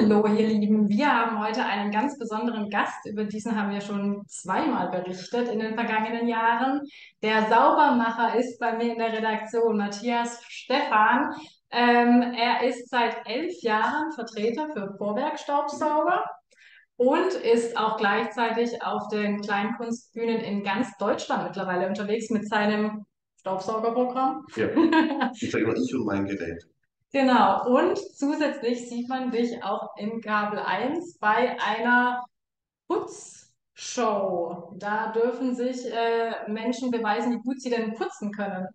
Hallo, ihr Lieben. Wir haben heute einen ganz besonderen Gast. Über diesen haben wir schon zweimal berichtet in den vergangenen Jahren. Der Saubermacher ist bei mir in der Redaktion, Matthias Stephan. Ähm, er ist seit elf Jahren Vertreter für Vorwerkstaubsauger und ist auch gleichzeitig auf den Kleinkunstbühnen in ganz Deutschland mittlerweile unterwegs mit seinem Staubsaugerprogramm. Ja, ich sage immer ich und mein Gerät. Genau, und zusätzlich sieht man dich auch in Kabel 1 bei einer Putzshow. Da dürfen sich äh, Menschen beweisen, wie gut sie denn putzen können.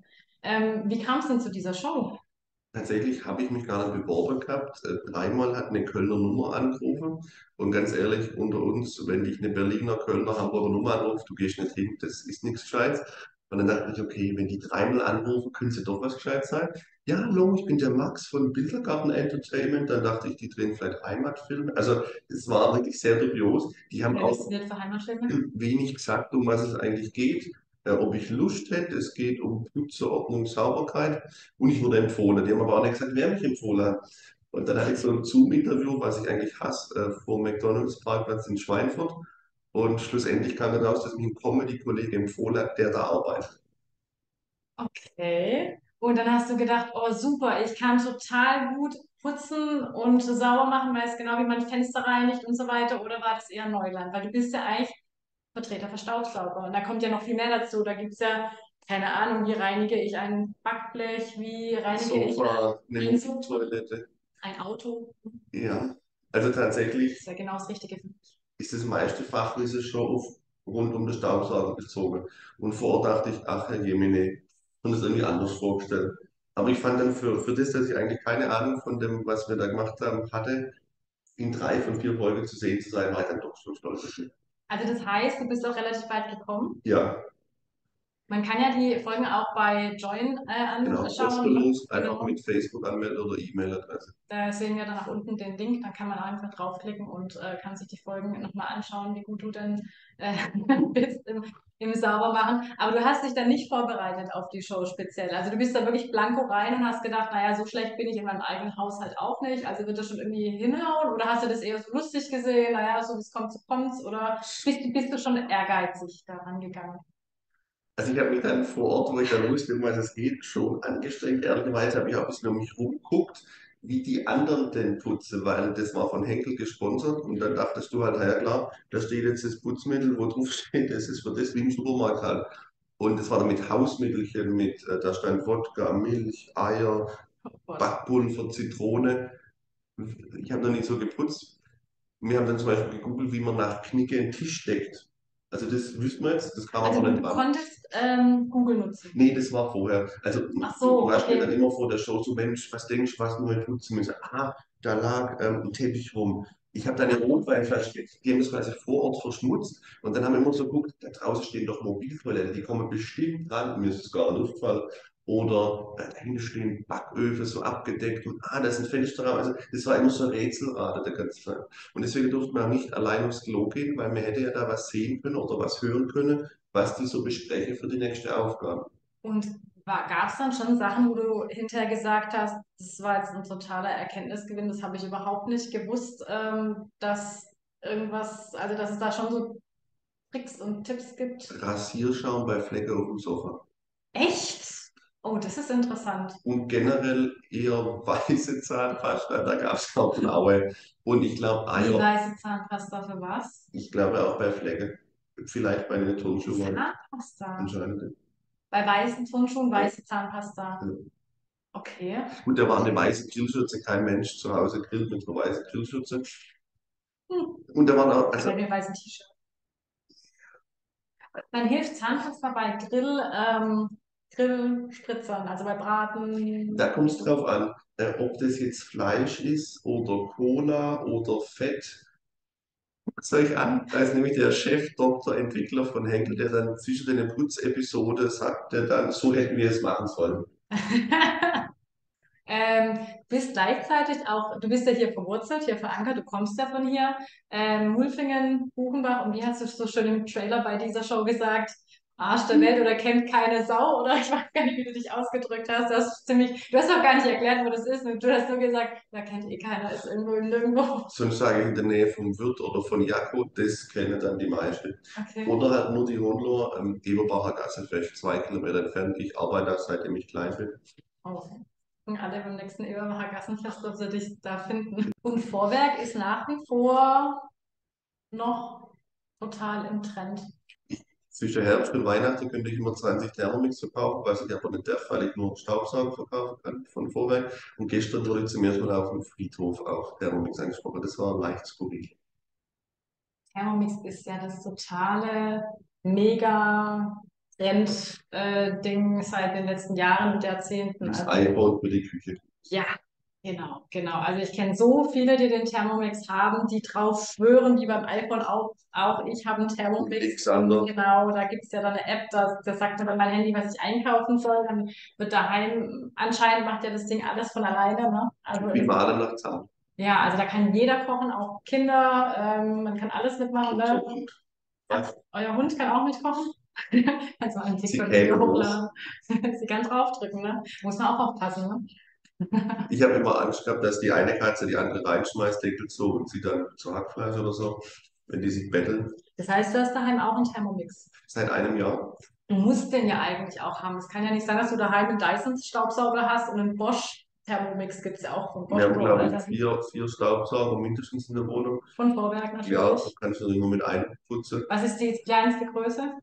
Ähm, wie kam es denn zu dieser Show? Tatsächlich habe ich mich gar nicht beworben gehabt. Äh, Dreimal hat eine Kölner Nummer angerufen. Und ganz ehrlich, unter uns, wenn dich eine Berliner, Kölner, Hamburger Nummer anruft, du gehst nicht hin, das ist nichts Gescheites. Und dann dachte ich, okay, wenn die dreimal anrufen, könnte es doch was Gescheites sein. Ja, hallo, ich bin der Max von Bildergarten Entertainment. Dann dachte ich, die drehen vielleicht Heimatfilme. Also es war wirklich sehr dubios. Die haben ist auch wenig gesagt, um was es eigentlich geht. Äh, ob ich Lust hätte, es geht um Putze, Ordnung, Sauberkeit und ich wurde empfohlen. Die haben aber auch nicht gesagt, wer mich empfohlen hat. Und dann hatte ich so ein Zoom-Interview, was ich eigentlich hasse, äh, vor McDonalds Parkplatz in Schweinfurt. Und schlussendlich kam dann raus, dass mich ein Comedy-Kollege empfohlen hat, der da arbeitet. Okay. Und dann hast du gedacht, oh super, ich kann total gut putzen und sauber machen, weiß genau, wie man Fenster reinigt und so weiter. Oder war das eher Neuland? Weil du bist ja eigentlich Vertreter für Staubsauger. Und da kommt ja noch viel mehr dazu. Da gibt es ja, keine Ahnung, wie reinige ich ein Backblech, wie reinige ich Sofa, eine ein, So- Mobiltoilette. ein Auto. Ja, also tatsächlich Das ist ja genau das Richtige für mich. Ist das meiste Fachwissen schon auf, rund um den Staubsauger bezogen. Und vor Ort dachte ich, ach Herr Jemine, und das irgendwie anders vorgestellt. Aber ich fand dann für, für das, dass ich eigentlich keine Ahnung von dem, was wir da gemacht haben, hatte, in drei von vier Folgen zu sehen zu sein, war ich dann doch schon stolz. Also das heißt, du bist auch relativ weit gekommen. Ja, Man kann ja die Folgen auch bei Join äh, genau, anschauen. kostenlos, einfach Genau. mit Facebook anmelden oder E-Mail-Adresse. Da sehen wir dann nach unten den Link, dann kann man einfach draufklicken und äh, kann sich die Folgen nochmal anschauen, wie gut du denn äh, bist im, im Saubermachen. Aber du hast dich dann nicht vorbereitet auf die Show speziell. Also du bist da wirklich blanko rein und hast gedacht, naja, so schlecht bin ich in meinem eigenen Haushalt auch nicht. Also wird das schon irgendwie hinhauen? Oder hast du das eher so lustig gesehen? Naja, so wie es kommt, so kommt's. Oder bist, bist du schon ehrgeizig daran gegangen? Also ich habe mich dann vor Ort, wo ich dann wusste, um was es geht, schon angestrengt. Ehrlicherweise habe ich auch ein bisschen um mich rumgeguckt, wie die anderen denn putzen, weil das war von Henkel gesponsert und dann dachtest du halt, ja klar, da steht jetzt das Putzmittel, wo drauf steht, das ist für das wie im Supermarkt halt. Und das war dann mit Hausmittelchen, mit, äh, da stand Wodka, Milch, Eier, Oh. Backpulver, Zitrone. Ich habe noch nicht so geputzt. Wir haben dann zum Beispiel gegoogelt, wie man nach Knicke einen Tisch deckt. Also das wüsste man jetzt, das kam Also du nicht dran. konntest ähm, Google nutzen. Nee, das war vorher. Also Ach so, du hast mir dann okay. immer vor der Show so, Mensch, was denkst du, was wir heute putzen müssen? Ah, da lag ähm, ein Teppich rum. Ich habe da eine Rotweinflasche, die haben das quasi vor Ort verschmutzt. Und dann haben wir immer so geguckt, da draußen stehen doch Mobiltoiletten, die kommen bestimmt dran, mir ist es gar nicht aufgefallen. Oder äh, dahinter stehen Backöfen so abgedeckt und ah, da ist ein Fensterraum. Also das war immer so ein Rätselraten der ganze Zeit. Und deswegen durfte man auch nicht allein aufs Klo gehen, weil man hätte ja da was sehen können oder was hören können, was die so besprechen für die nächste Aufgabe. Und gab es dann schon Sachen, wo du hinterher gesagt hast, das war jetzt ein totaler Erkenntnisgewinn, das habe ich überhaupt nicht gewusst, ähm, dass irgendwas, also dass es da schon so Tricks und Tipps gibt? Rasierschaum bei Flecke auf dem Sofa. Echt? Oh, das ist interessant. Und generell eher weiße Zahnpasta, da gab es auch blaue. Und ich glaube Eier, weiße Zahnpasta für was? ich glaube auch bei Flecke. Vielleicht bei den Turnschuhen Zahnpasta. anscheinend. Bei weißen Turnschuhen weiße Zahnpasta. Ja. Okay. Gut, da war eine weiße Grillschürze, kein Mensch zu Hause grillt mit einer weißen Grillschürze. Hm. Und da waren auch, also Bei mir weißen T-Shirt. Man hilft Zahnpasta bei Grill, ähm, Grillspritzern, also bei Braten. da kommt es drauf an, äh, ob das jetzt Fleisch ist oder Cola oder Fett. Guckt es euch an, da ist nämlich der Chef, Doktor, Entwickler von Henkel, der dann zwischen den Putzepisoden sagte dann, so hätten wir es machen sollen. Ähm, bist gleichzeitig auch, du bist ja hier verwurzelt, hier verankert, du kommst ja von hier, ähm, Mulfingen, Buchenbach und wie hast du so schön im Trailer bei dieser Show gesagt, Arsch der Welt oder kennt keine Sau oder ich weiß gar nicht, wie du dich ausgedrückt hast. Du hast ziemlich, du hast auch gar nicht erklärt, wo das ist. Und du hast nur gesagt, da kennt eh keiner, ist irgendwo in nirgendwo. Sonst sage ich in der Nähe vom Wirt oder von Jakko, das kennen dann die meisten. Okay. Oder halt nur die Hundler, ähm, Eberbacher Gasse, vielleicht zwei Kilometer entfernt. Ich arbeite da seitdem ich klein bin. Oh. Und alle beim nächsten Eberbacher Gassenfest, ob sie dich da finden. Und Vorwerk ist nach wie vor noch total im Trend. Zwischen Herbst und Weihnachten könnte ich immer 20 Thermomix verkaufen, was ich aber nicht darf, weil ich nur Staubsauger verkaufen kann von Vorwerk. Und gestern wurde ich zum ersten Mal auf dem Friedhof auf Thermomix angesprochen. Das war leicht skurril. Thermomix ist ja das totale mega Trend-Ding seit den letzten Jahren und Jahrzehnten. Das Also, iPhone für die Küche. ja, genau, genau. Also ich kenne so viele, die den Thermomix haben, die drauf schwören, wie beim iPhone auch. Auch ich habe einen Thermomix. Genau, da gibt es ja dann eine App, da, da sagt mir dann mein Handy, was ich einkaufen soll. Dann wird daheim, anscheinend macht ja das Ding alles von alleine, ne? Also Wie Malen nach Zahn. ja, also da kann jeder kochen, auch Kinder, ähm, man kann alles mitmachen, ne? Und Euer Hund kann auch mitkochen. Einen Sie TikTok los. hochladen. Sie kann draufdrücken, ne? Muss man auch aufpassen, ne? Ich habe immer Angst gehabt, dass die eine Katze die andere reinschmeißt, Deckel zu und sie dann zu Hackfleisch oder so, wenn die sich betteln. Das heißt, du hast daheim auch einen Thermomix. Seit einem Jahr. Du musst den ja eigentlich auch haben. Es kann ja nicht sein, dass du daheim einen Dyson-Staubsauger hast und einen Bosch-Thermomix gibt es ja auch von Bosch. Wir haben, glaube ich, vier, vier Staubsauger mindestens in der Wohnung. Von Vorwerk natürlich. Ja, da kannst du immer mit einputzen. Was ist die kleinste Größe?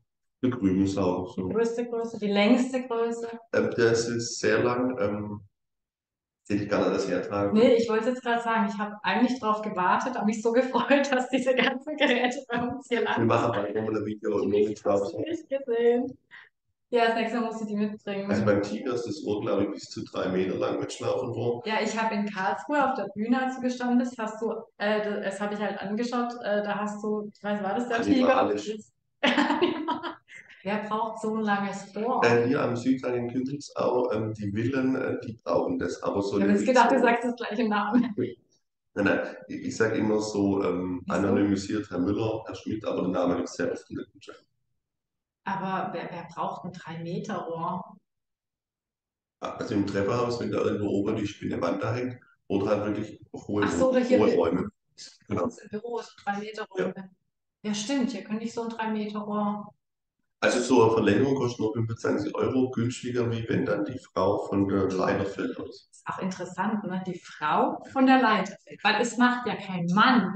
Die So. größte Größe? Die längste Größe? Ähm, das ist sehr lang. Ähm, hätte ich gerne alles hertragen. Nee, ich wollte jetzt gerade sagen, ich habe eigentlich darauf gewartet, habe mich so gefreut, dass diese ganzen Geräte bei uns hier Wir landen. machen bald nochmal ein Video nur mit Ich Staubsauger. nicht gesehen. Ja, das nächste Mal muss ich die mitbringen. Also beim Tiger ist das Ohr, glaube ich, bis zu drei Meter lang mit Schlauchenrohr. Ja, ich habe in Karlsruhe auf der Bühne, als du gestanden bist, hast du, äh, das, das habe ich halt angeschaut, äh, da hast du, ich weiß, war das der Tiger? Animalisch. Wer braucht so ein langes Ohr? Äh, hier am Südhang in Königsau, ähm, die Villen, äh, die brauchen das. Aber so ich habe jetzt gedacht, du sagst das gleiche Namen. Nein, nein, ich, ich sage immer so ähm, anonymisiert Herr Müller, Herr Schmidt, aber der Name liegt sehr oft in der Kutsche. Aber wer, wer braucht ein 3-Meter-Rohr? Also im Treppenhaus, wenn da irgendwo oben die Spinne Wand da hängt, oder halt wirklich hohe, Ach so, oder hier- hohe Räume. Genau. Im Büro ist 3-Meter-Rohr. Ja. stimmt, hier könnte ich so ein 3-Meter-Rohr. Also so eine Verlängerung kostet nur 25 Euro, günstiger, wie wenn dann die Frau von der Leiter fällt oder so. Ist auch interessant, ne? Die Frau von der Leiter fällt. Weil es macht ja kein Mann.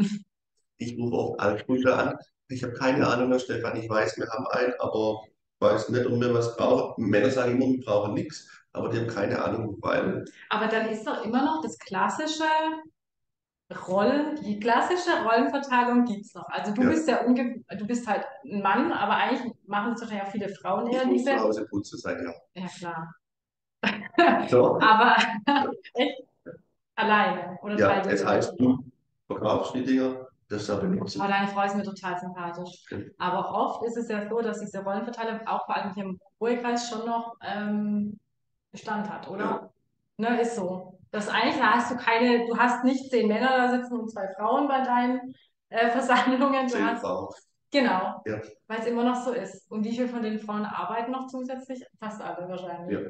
Ich rufe oft Altbrüder an. Ich habe keine Ahnung, Herr Stefan, ich weiß, wir haben einen, aber weiß nicht, ob wir was brauchen. Männer sagen immer, wir brauchen nichts, aber die haben keine Ahnung, weil Aber dann ist doch immer noch das klassische Rollen, die klassische Rollenverteilung gibt es noch. Also du Ja. bist ja unge du bist halt ein Mann, aber eigentlich machen es wahrscheinlich auch viele Frauen eher muss zu. Hause putzen seit Jahren. Ja, klar. So. Aber echt alleine oder Ja, es das? heißt, du verkaufst die Dinger, das ich nicht. Aber deine Frau ist mir total sympathisch. Okay. Aber oft ist es ja so, dass diese Rollenverteilung auch vor allem hier im Ruhekreis schon noch ähm, Bestand hat, oder? Ja. Ne, ist so. Das eigentlich, da hast du keine, du hast nicht zehn Männer da sitzen und zwei Frauen bei deinen äh, Versammlungen. Zehn hast, Frauen. genau, Ja. weil es immer noch so ist. Und wie viele von den Frauen arbeiten noch zusätzlich? Fast alle wahrscheinlich. Ja.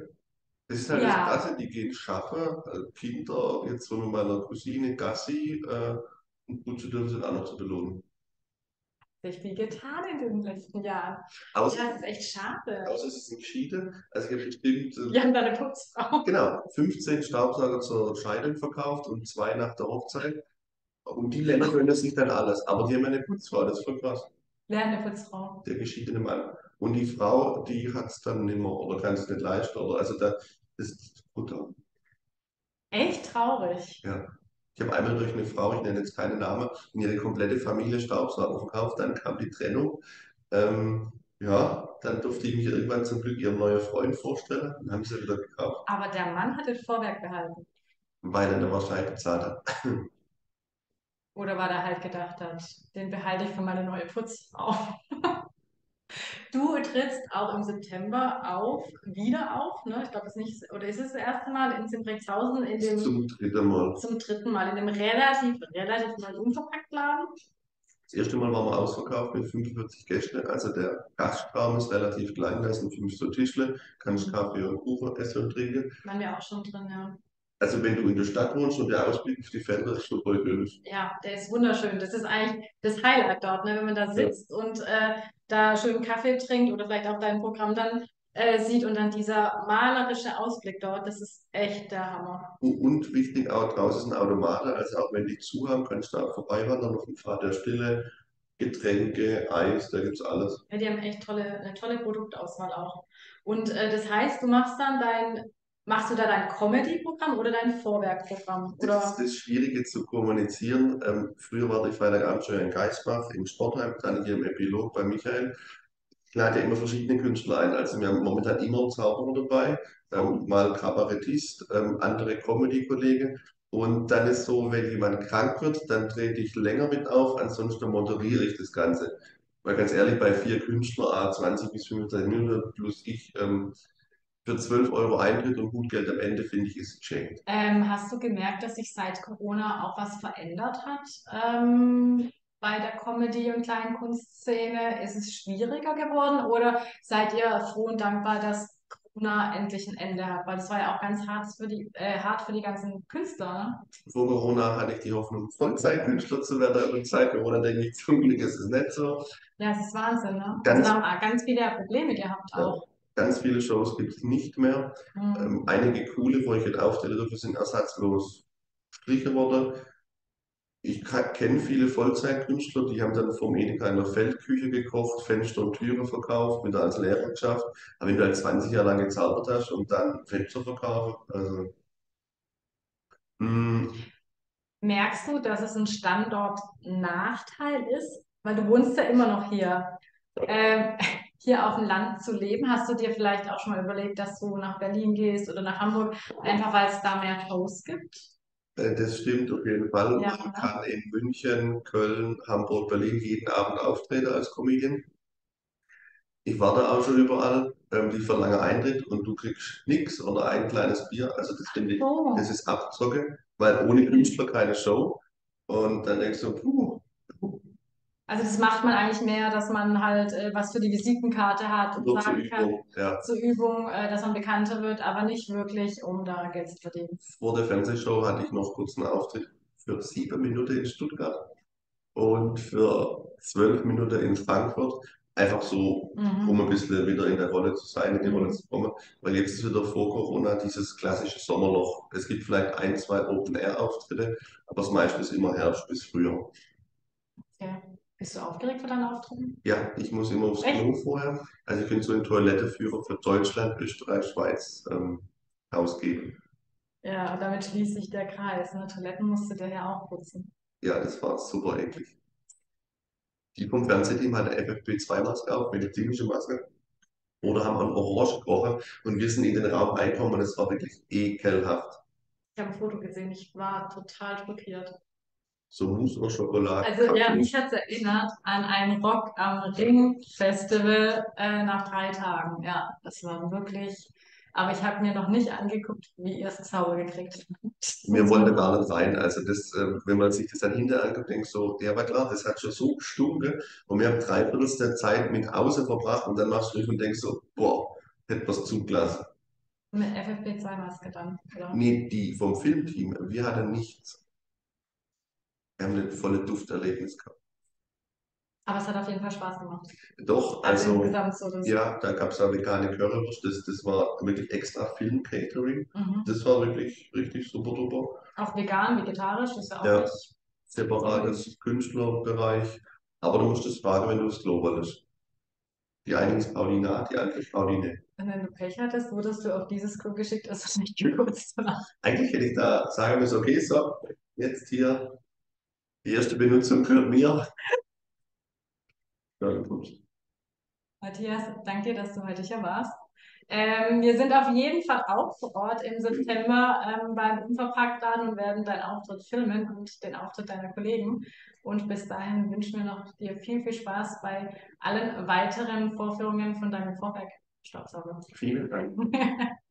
Das ist halt Ja. das Krasse, die gehen schaffen, äh, Kinder, jetzt so mit meiner Cousine Gassi, äh, und Putzen dürfen sie dann auch noch zu belohnen. Sich viel getan in den letzten Jahren. Außer, Ja, das ist echt schade. außer es sind geschieden. Also ich habe bestimmt äh, Wir haben da eine Putzfrau. Genau, 15 Staubsauger zur Scheidung verkauft und zwei nach der Hochzeit. Und die Länder können das nicht dann alles. Aber die haben eine Putzfrau, das ist voll krass. Wer eine Putzfrau? Der geschiedene Mann. Und die Frau, die hat es dann nicht mehr oder kann es nicht leisten. Oder, also da, das ist brutal. Echt traurig. Ja. Ich habe einmal durch eine Frau, ich nenne jetzt keine Namen, in ihre komplette Familie Staubsauger verkauft. Dann kam die Trennung. Ähm, ja, dann durfte ich mich irgendwann zum Glück ihrem neuen Freund vorstellen. Dann haben sie wieder gekauft, Aber der Mann hat den Vorwerk behalten. weil er dann wahrscheinlich bezahlt hat. Oder weil er halt gedacht hat, den behalte ich für meine neue Putzfrau. Du trittst auch im September auf, wieder auf, ne? Ich glaube, es nicht, oder ist es das erste Mal in Simbrexhausen in dem, Zum dritten Mal. zum dritten Mal in dem relativ, relativ neuen Unverpacktladen? Das erste Mal waren wir ausverkauft mit 45 Gästen. Also der Gastraum ist relativ klein, da sind fünf so Tischle, kannst Kaffee und Kuchen essen und trinken. Waren wir auch schon drin, ja. Also wenn du in der Stadt wohnst und der Ausblick auf die Felder ist schon voll idyllisch. Ja, der ist wunderschön. Das ist eigentlich das Highlight dort, ne? Wenn man da sitzt und äh, da schön Kaffee trinkt oder vielleicht auch dein Programm dann äh, sieht und dann dieser malerische Ausblick dort, das ist echt der Hammer. Und wichtig, auch draußen sind Automaten, also auch wenn die zu haben, kannst du da vorbeiwandern auf dem Pfad der Stille. Getränke, Eis, da gibt's alles. Ja, die haben echt tolle, eine tolle Produktauswahl auch. Und äh, das heißt, du machst dann dein, machst du da dein Comedy-Programm oder dein Vorwerkprogramm? Das ist das Schwierige zu kommunizieren. Ähm, früher war ich Freitagabend schon in Geisbach im Sportheim, dann hier im Epilog bei Michael. Ich lade ja immer verschiedene Künstler ein. Also wir haben momentan immer einen Zauberer dabei, ähm, mal Kabarettist, ähm, andere Comedy-Kollegen. Und dann ist so, wenn jemand krank wird, dann trete ich länger mit auf, ansonsten moderiere ich das Ganze. Weil ganz ehrlich, bei vier Künstlern, ah, 20 bis 25 Minuten plus ich, ähm, für 12 Euro Eintritt und gut Geld am Ende, finde ich, ist geschenkt. ähm, hast du gemerkt, dass sich seit Corona auch was verändert hat ähm, bei der Comedy- und Kleinkunstszene? Ist es schwieriger geworden oder seid ihr froh und dankbar, dass Corona endlich ein Ende hat? Weil das war ja auch ganz hart für die, äh, hart für die ganzen Künstler, ne? Vor Corona hatte ich die Hoffnung, Vollzeitkünstler zu werden und seit Corona denke ich, zum Glück ist es nicht so. Ja, es ist Wahnsinn, ne? Also Ganz, haben ganz viele Probleme gehabt ja, auch. Ganz viele Shows gibt es nicht mehr. Hm. Ähm, einige coole, wo ich jetzt aufstelle dafür, sind ersatzlos gestrichen worden. Ich kenne viele Vollzeitkünstler, die haben dann vom Edeka in der Feldküche gekocht, Fenster und Türen verkauft, mit als Lehrer geschafft. Aber wenn du halt 20 Jahre lang gezaubert hast und dann Fenster verkaufen, also, mh, Merkst du, dass es ein Standortnachteil ist? Weil du wohnst ja immer noch hier. Ähm, hier auf dem Land zu leben, hast du dir vielleicht auch schon mal überlegt, dass du nach Berlin gehst oder nach Hamburg, einfach weil es da mehr Shows gibt? äh, das stimmt auf jeden Fall. Ja, Man kann in München, Köln, Hamburg, Berlin jeden Abend auftreten als Comedian. Ich war da auch schon überall, ähm, die verlangen Eintritt und du kriegst nichts oder ein kleines Bier. Also das finde ich, das Oh. ist Abzocke, weil ohne Künstler keine Show. Und dann denkst du, puh, Also das macht man eigentlich mehr, dass man halt äh, was für die Visitenkarte hat und nur zur sagen kann, Übung. Ja. zur Übung, äh, dass man bekannter wird, aber nicht wirklich, um da Geld zu verdienen. Vor der Fernsehshow hatte ich noch kurz einen Auftritt für sieben Minuten in Stuttgart und für zwölf Minuten in Frankfurt. Einfach so, um ein Mhm. bisschen wieder in der Rolle zu sein, in die Rolle Mhm. zu kommen. Weil jetzt ist wieder vor Corona dieses klassische Sommerloch. Es gibt vielleicht ein, zwei Open-Air-Auftritte, aber das meiste ist immer Herbst bis Frühjahr. Okay. Bist du aufgeregt für deinen Auftritt? Ja, ich muss immer aufs Echt? Klo vorher. Also ich bin so ein Toiletteführer für Deutschland, Österreich, Schweiz ähm, ausgeben. Ja, damit schließt sich der Kreis. Ne? Toiletten musst du dir ja auch putzen. Ja, das war super eklig. Die vom Fernsehteam hat eine FFP2-Maske auf, medizinische Maske. Oder haben an Orange gerochen und wir sind in den Raum reinkommen und es war wirklich ekelhaft. Ich habe ein Foto gesehen, ich war total schockiert. So Mousse au Schokolade, Also ja, mich hat es erinnert an ein Rock am Ring Festival äh, nach drei Tagen. Ja, das war wirklich. Aber ich habe mir noch nicht angeguckt, wie ihr es sauber gekriegt habt. Wir wollen da gar nicht rein. Also das, äh, wenn man sich das dann hinterher anguckt, denkt so, ja, war klar, das hat schon so gestunken und wir haben drei Viertel der Zeit mit außen verbracht und dann machst du dich und denkst so, boah, hätte was zugelassen. Mit FFP2-Maske dann, oder? Nee, die vom Filmteam, wir hatten nichts. Wir haben ein volles Dufterlebnis gehabt. Aber es hat auf jeden Fall Spaß gemacht. Doch, Also also, so das. ja, da gab es auch vegane Currywurst, das, das war wirklich extra Film-Catering. Mhm. Das war wirklich richtig super duper. Auch vegan, vegetarisch ist ja auch Ja, nicht. separates Künstlerbereich. Aber du musst es fragen, wenn du es Klo wolltest. Die eine ist Paulina, die andere ist Pauline. Und wenn du Pech hattest, wurdest du auf dieses Klo geschickt, das ist nicht kurz danach. Eigentlich hätte ich da sagen müssen, okay, so, jetzt hier, die erste Benutzung gehört mir. Ja. Matthias, danke dir, dass du heute hier warst. Ähm, wir sind auf jeden Fall auch vor Ort im September ähm, beim Unverpacktladen und werden deinen Auftritt filmen und den Auftritt deiner Kollegen. Und bis dahin wünschen wir noch dir viel, viel Spaß bei allen weiteren Vorführungen von deinem Vorwerk-Staubsauger. Vielen Dank.